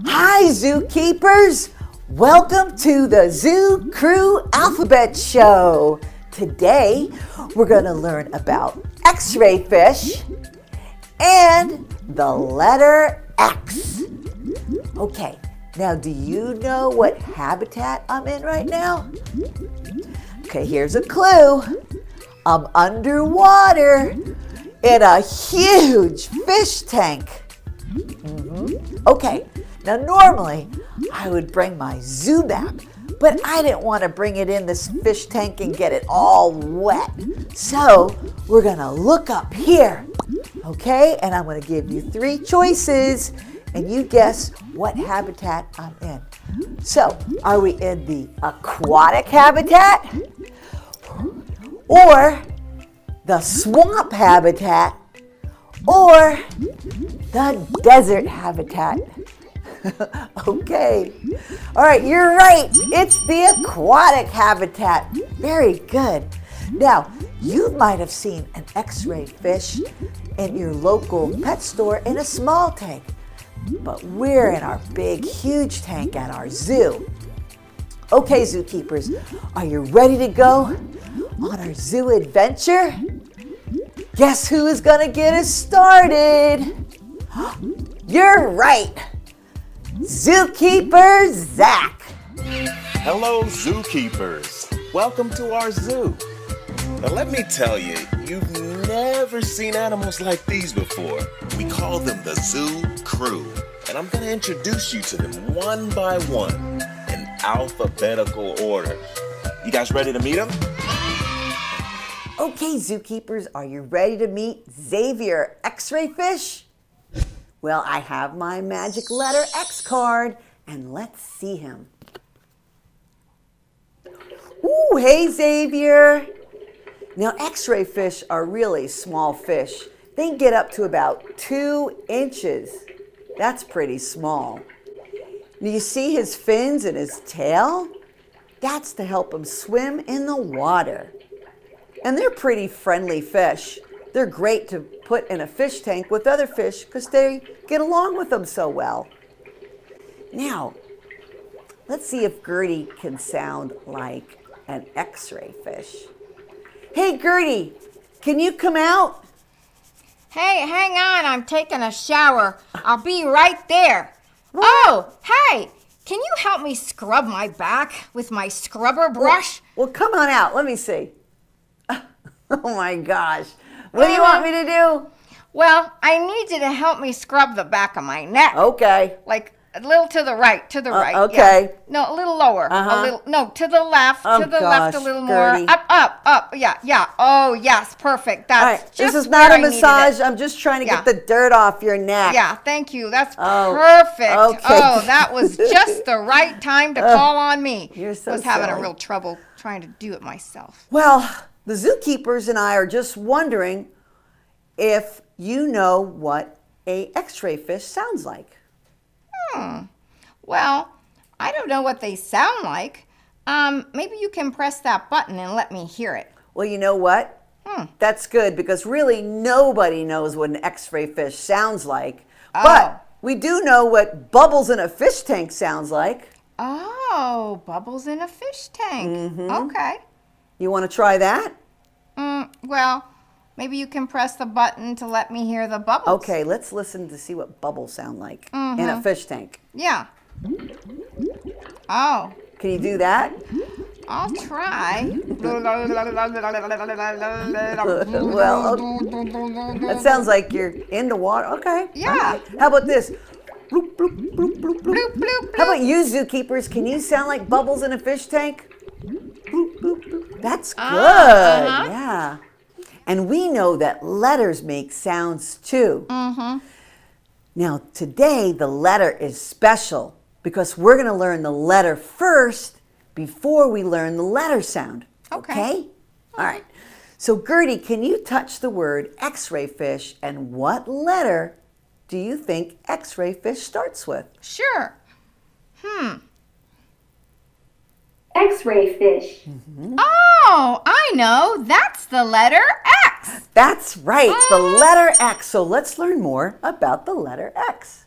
Hi, zookeepers! Welcome to the Zoo Crew Alphabet Show. Today, we're going to learn about x ray fish and the letter X. Okay, now do you know what habitat I'm in right now? Okay, here's a clue I'm underwater in a huge fish tank. Mm-hmm. Okay, now normally I would bring my zoo map, but I didn't want to bring it in this fish tank and get it all wet. So we're gonna look up here, okay? And I'm gonna give you three choices and you guess what habitat I'm in. So, are we in the aquatic habitat or the swamp habitat or the desert habitat? okay. All right, you're right. It's the aquatic habitat. Very good. Now, you might have seen an x ray fish in your local pet store in a small tank, but we're in our big, huge tank at our zoo. Okay, zookeepers, are you ready to go on our zoo adventure? Guess who is going to get us started? You're right. Zookeeper Zach. Hello, zookeepers. Welcome to our zoo. Now, let me tell you, you've never seen animals like these before. We call them the Zoo Crew, and I'm going to introduce you to them one by one in alphabetical order. You guys ready to meet them? Okay, zookeepers, are you ready to meet Xavier X ray fish? Well, I have my magic letter X card, and let's see him. Ooh, hey, Xavier. Now, x ray fish are really small fish. They get up to about two inches. That's pretty small. Do you see his fins and his tail? That's to help him swim in the water. And they're pretty friendly fish. They're great to put in a fish tank with other fish because they get along with them so well. Now, let's see if Gerdy can sound like an x ray fish. Hey, Gerdy, can you come out? Hey, hang on, I'm taking a shower. I'll be right there. Oh, hey, can you help me scrub my back with my scrubber brush? Well, come on out. Let me see. Oh my gosh. What do you want me to do? Well, I need you to help me scrub the back of my neck. Okay. Like a little to the right, to the right. Uh, okay. yeah. No, a little lower. Uh-huh. A little no, to the left, Oh, to the left a gosh, little Gerdy. more. Up, up, up. Yeah, yeah. Oh, yes, perfect. All That's right. just This is not where a I needed massage. I'm just trying to Yeah. get the dirt off your neck. Yeah, thank you. That's Oh, perfect. okay. Oh, that was just the right time to call on me. you're so was having silly. a real trouble trying to do it myself. Well, the zookeepers and I are just wondering if you know what a x-ray fish sounds like. Hmm. Well, I don't know what they sound like. Um, maybe you can press that button and let me hear it. Well, you know what? Hmm. That's good because really nobody knows what an x-ray fish sounds like. Oh. But we do know what bubbles in a fish tank sounds like. Oh, bubbles in a fish tank. Mm-hmm. Okay. You want to try that? Mm, well, maybe you can press the button to let me hear the bubbles. Okay, let's listen to see what bubbles sound like in Mm-hmm. a fish tank. Yeah. Oh, Can you do that? I'll try. well, That sounds like you're in the water. Okay. Yeah. right. How about this? Bloop. bloop, bloop, How about you, zookeepers? Can you sound like bubbles in a fish tank? That's good. uh-huh. Yeah. And we know that letters make sounds too. Mm-hmm. Now, today the letter is special because we're going to learn the letter first before we learn the letter sound. Okay. All right. So, Gerdy, can you touch the word x ray fish and what letter do you think x ray fish starts with? Sure. Hmm. X-ray fish. Oh, I know. That's the letter X. That's right, the letter X. So, let's learn more about the letter X.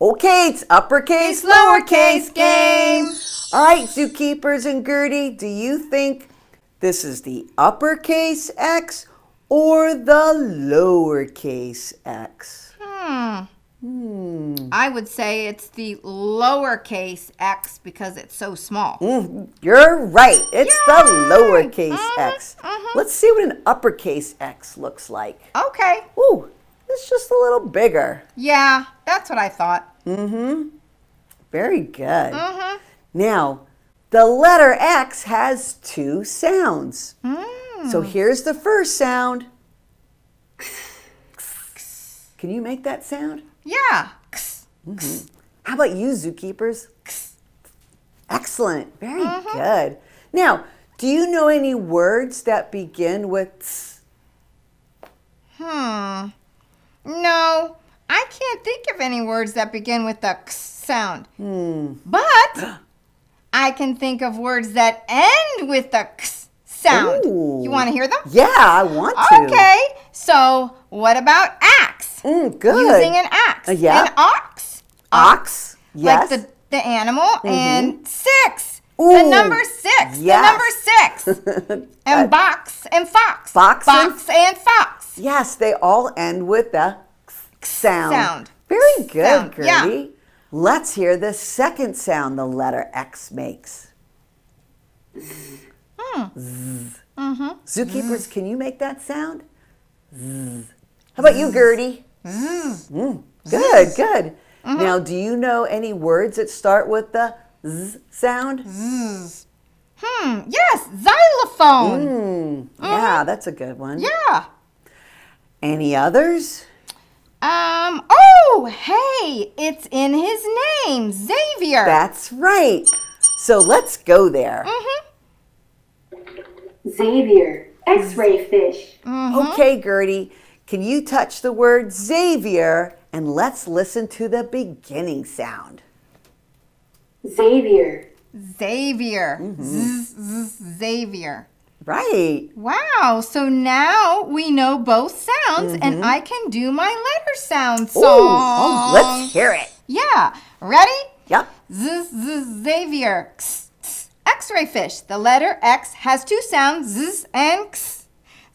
Okay, it's uppercase, It's lowercase game. All right, zookeepers and Gerdy, do you think this is the uppercase X or the lowercase X? Hmm. I would say it's the lowercase x because it's so small. Mm, you're right. It's the Yay! lowercase Mhm, X. mhm. Let's see what an uppercase X looks like. Okay. Ooh, it's just a little bigger. Yeah, that's what I thought. Mm-hmm. Very good. Mm-hmm. Now, the letter X has two sounds. Mm. So here's the first sound. Can you make that sound? Yeah. How about you, zookeepers? Excellent. Very Mm-hmm. good. Now, do you know any words that begin with ts? Hmm. No, I can't think of any words that begin with the x sound. Hmm. But I can think of words that end with the x sound. Ooh. You want to hear them? Yeah, I want to. Okay. So, what about axe? Mm, good. Using an axe. Uh, yeah. An ox. Ox. Yes. Like the, the animal. And six. The number six. yes. The number six. and box and fox. Fox and- Box and fox. yes, they all end with the sound. Sound. Very good, Sound, Gerdy. yeah. Let's hear the second sound the letter X makes. Hmm. Zzz. Mm-hmm. Zookeepers, can you make that sound? Zzz. How about you, Gerdy? Mm, good, good. Mm-hmm. Now, do you know any words that start with the Z sound? Hmm. Yes. Xylophone. Mm, yeah, that's a good one. Yeah. Any others? Um. Oh, hey! It's in his name, Xavier. That's right. So let's go there. Mm-hmm. Xavier, X-ray fish. Mm-hmm. Okay, Gerdy, can you touch the word Xavier and let's listen to the beginning sound? Xavier, Xavier. Mm-hmm. Z- z- Xavier. Right. Wow. So now we know both sounds, and I can do my letter sound Mm-hmm. Ooh, song. oh, let's hear it. Yeah. Ready? Yep. Z- z- Xavier. X, x. X-ray fish. The letter X has two sounds, z and x.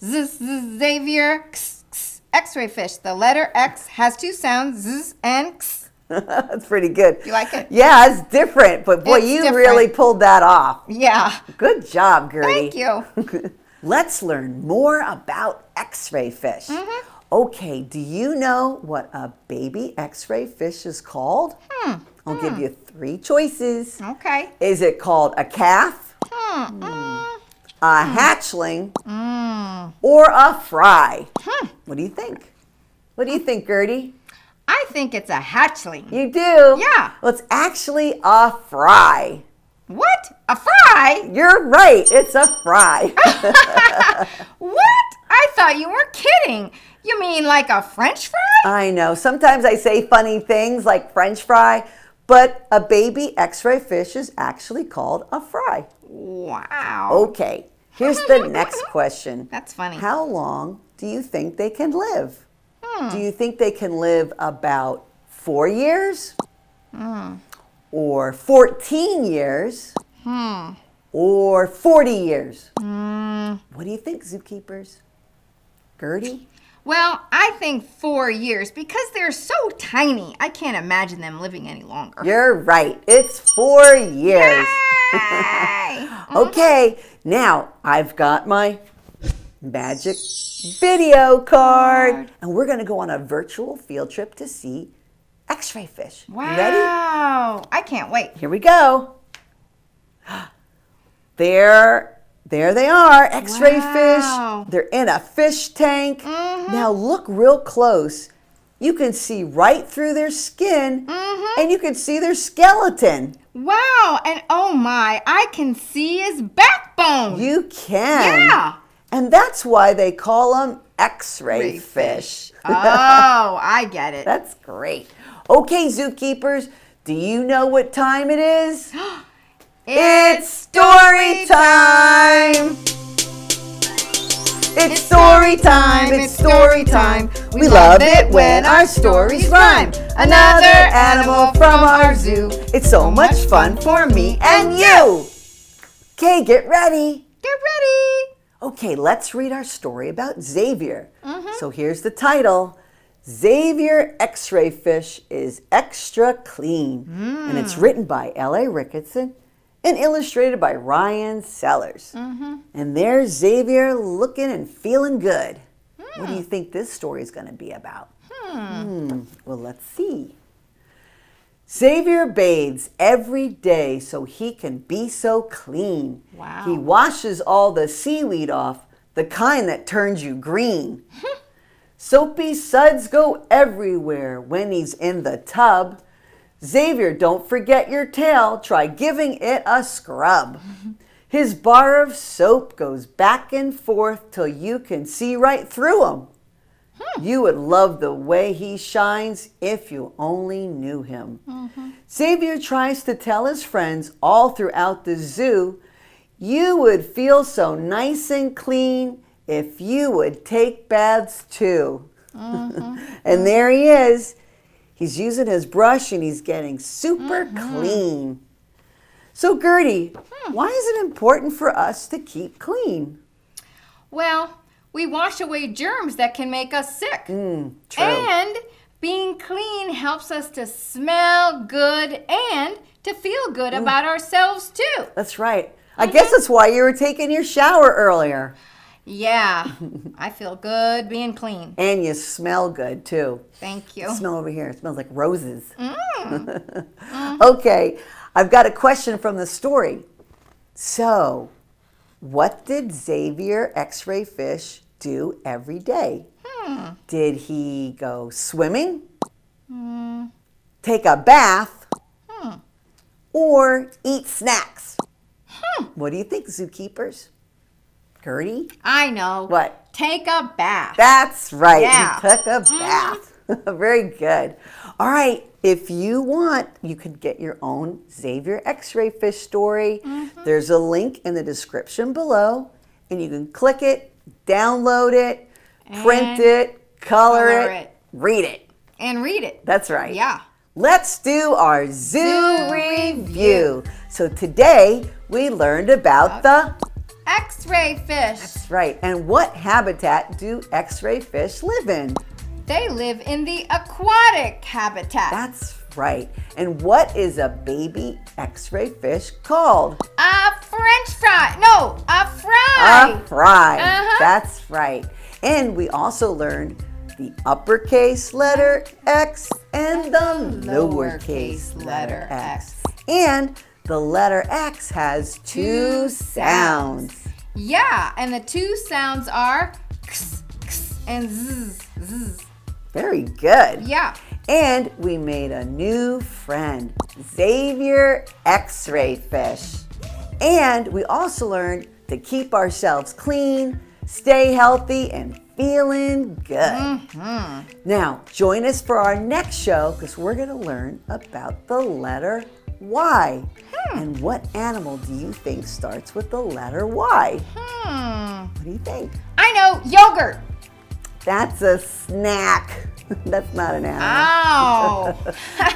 Z- z- Xavier. X, x. X-ray fish. The letter X has two sounds, z and x. That's pretty good. You like it? Yeah, it's different, but boy, It's you different. really pulled that off. Yeah. Good job, Gerdy. Thank you. Let's learn more about X-ray fish. Mm-hmm. Okay, do you know what a baby X-ray fish is called? Hmm. I'll give you three choices. Okay. Is it called a calf, Hmm. mm, a hatchling, mm. or a fry? Hmm. What do you think? What do you think, Gerdy? I think it's a hatchling. You do? Yeah. Well, it's actually a fry. What? A fry? You're right. It's a fry. What? I thought you were kidding. You mean like a French fry? I know. Sometimes I say funny things like French fry, but a baby X-ray fish is actually called a fry. Wow. Okay. Here's the next question. That's funny. How long do you think they can live? Hmm. Do you think they can live about four years? Hmm. Or 14 years? Hmm. Or 40 years? Hmm. What do you think, zookeepers? Gerdy? Well, I think four years because they're so tiny. I can't imagine them living any longer. You're right. It's four years. Yay! Okay, now I've got my magic video card, Card. and we're going to go on a virtual field trip to see x ray fish. Wow. Ready? I can't wait. Here we go. There, there they are, X-ray Wow. fish. They're in a fish tank. Mhm. Now look real close. You can see right through their skin, Mhm. and you can see their skeleton. Wow. And oh my, I can see his backbone. You can. Yeah. And that's why they call them X-ray Ray fish. oh, I get it. That's great. Okay, zookeepers, do you know what time it is? It's story time! It's story time, it's story time. We love it when our stories rhyme. Another animal from our zoo. It's so much fun for me and you. Okay, get ready. Get ready. Okay, let's read our story about Xavier. So here's the title Xavier X ray fish is extra clean. And it's hmm. written by L.A. Ricketson and illustrated by Ryan Sellers. Mm-hmm. And there's Xavier looking and feeling good. What do you hmm. think this story is going to be about? Hmm. hmm, Well, let's see. Xavier bathes every day so he can be so clean. Wow. He washes all the seaweed off, the kind that turns you green. Soapy suds go everywhere when he's in the tub. Xavier, don't forget your tail. Try giving it a scrub. His bar of soap goes back and forth till you can see right through him. You would love the way he shines if you only knew him. Xavier tries to tell his friends all throughout the zoo, you would feel so nice and clean if you would take baths too. and there he is. He's using his brush and he's getting super mm-hmm. clean. So, Gerdy, hmm. why is it important for us to keep clean? Well, we wash away germs that can make us sick. Mm, true. And being clean helps us to smell good and to feel good about ourselves too. That's right. I mm-hmm. guess that's why you were taking your shower earlier. Yeah, I feel good being clean. And you smell good too. Thank you. Smell over here. It smells like roses. Mm. Mm. okay, I've got a question from the story. So, what did Xavier X ray fish do every day? Hmm. Did he go swimming? Hmm. Take a bath? Hmm. Or eat snacks? What do you think, zookeepers? I know. What? Take a bath. That's right. Yeah. You took a bath. Very good. All right. If you want, you can get your own Xavier X ray fish story. Mhm. There's a link in the description below, and you can click it, download it, print it, color, color it, it. read it. and read it. That's right. Yeah. Let's do our zoo, Zoo review. review. So today we learned about the X-ray fish. That's right. And what habitat do X-ray fish live in? They live in the aquatic habitat. That's right. And what is a baby X-ray fish called? a French fry. No, a fry. A fry. Uh-huh. That's right. And we also learned the uppercase letter X and the lowercase letter X. And the letter X has two Two sounds. Yeah, and the two sounds are x, x, and zzz, zzz. Very good. Yeah. And we made a new friend, Xavier X ray fish. And we also learned to keep ourselves clean, stay healthy, and feeling good. Mm-hmm. Now, join us for our next show because we're going to learn about the letter Y. And what animal do you think starts with the letter Y? Hmm. What do you think? I know, yogurt. That's a snack. That's not an animal. Ow.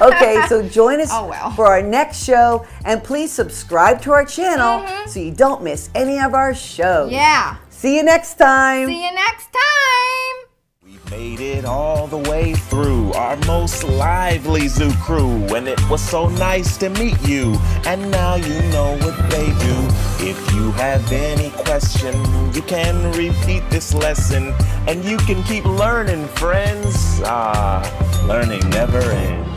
okay, so join us Oh, well. for our next show and please subscribe to our channel so you don't miss any of our shows. yeah. See you next time. See you next time. Made it all the way through our most lively zoo crew, and it was so nice to meet you. And now you know what they do. If you have any question, you can repeat this lesson, and you can keep learning, friends. Ah, learning never ends.